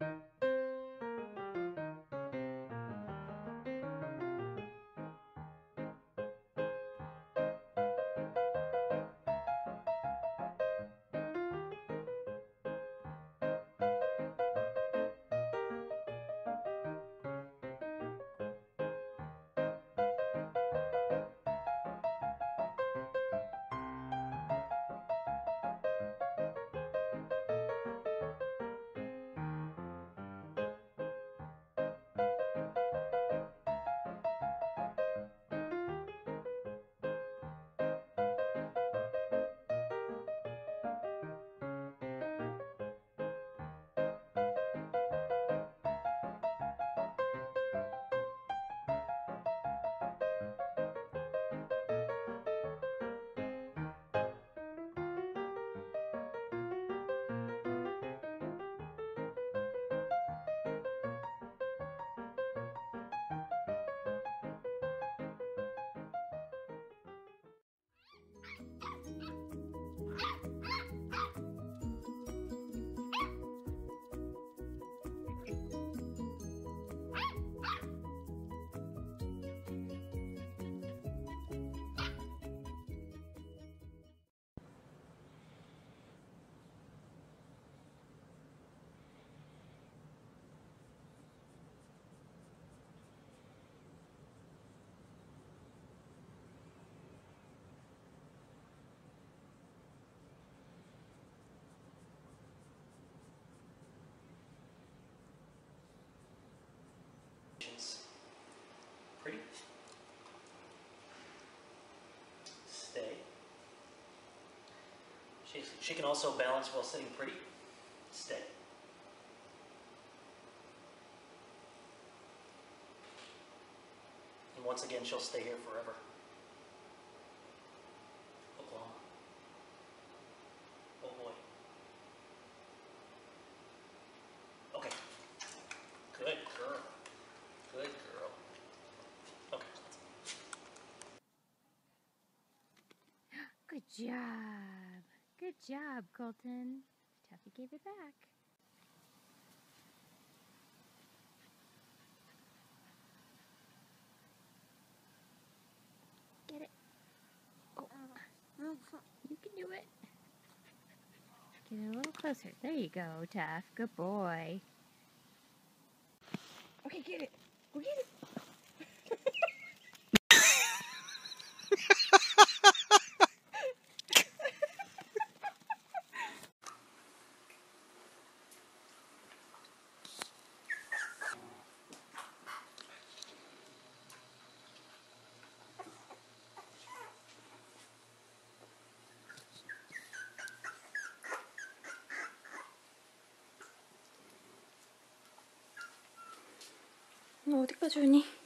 Pretty. She, she can also balance while sitting pretty. Stay. And once again, she'll stay here forever. Oklahoma. Oh boy. Okay. Good girl. Good girl. Okay. Good job. Good job, Colton. Tuffy gave it back. Get it. Oh, you can do it. Get it a little closer. There you go, Taff. Good boy. Okay, get it. Go get it. 어디까지 오니?